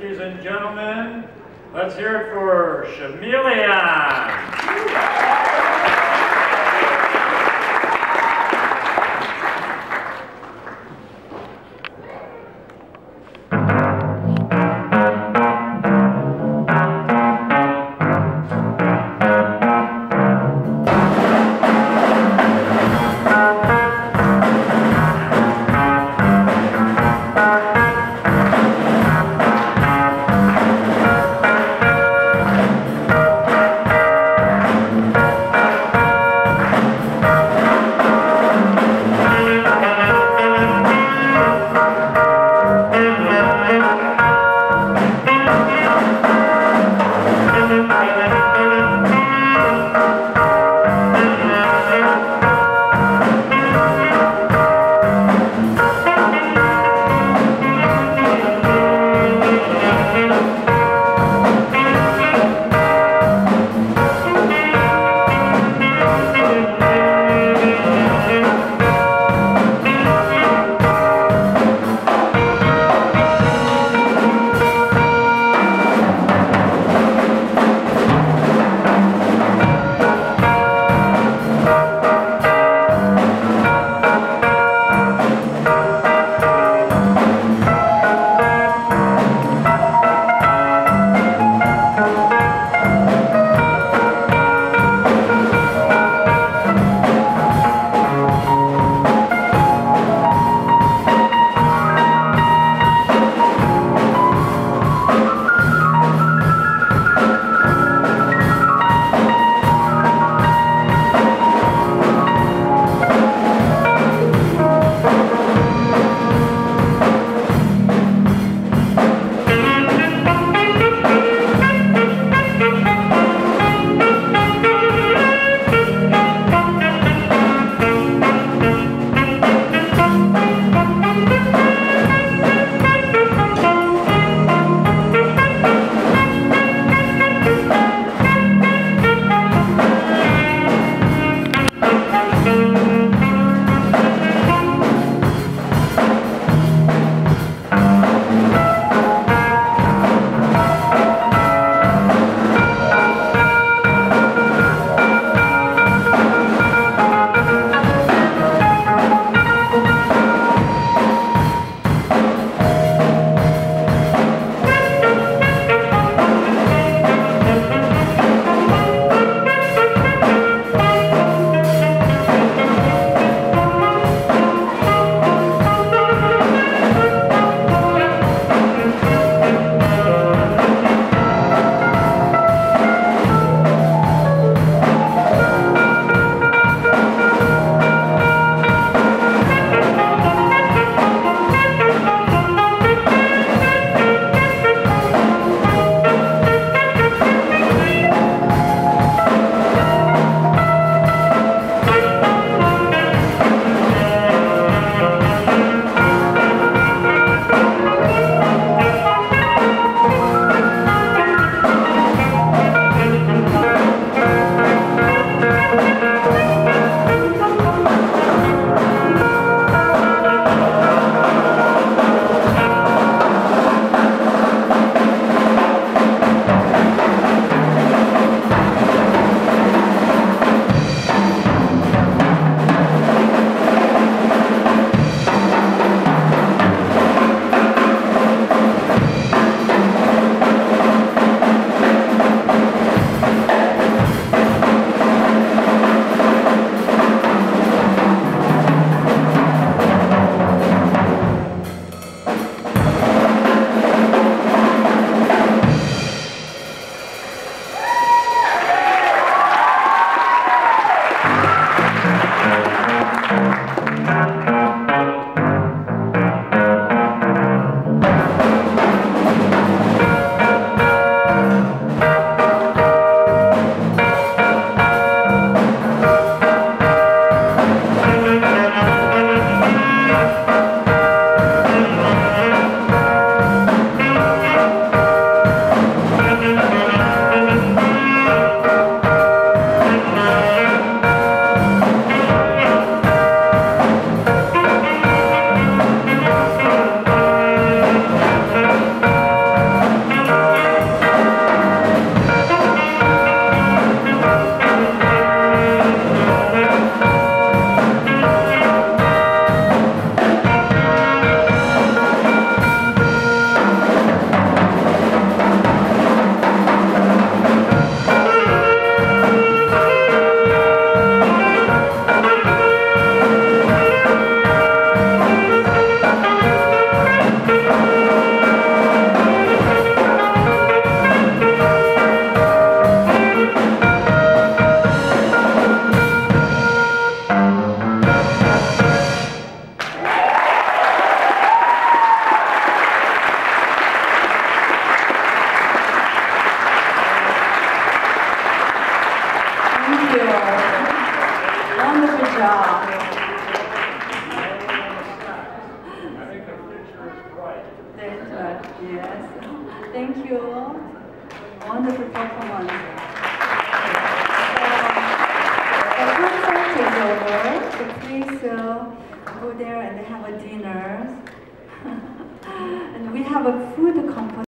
Ladies and gentlemen, let's hear it for Chameleon. job. I yes. Thank you all. Wonderful performance. The concert is over, so please uh, go there and have a dinner. and we have a food company.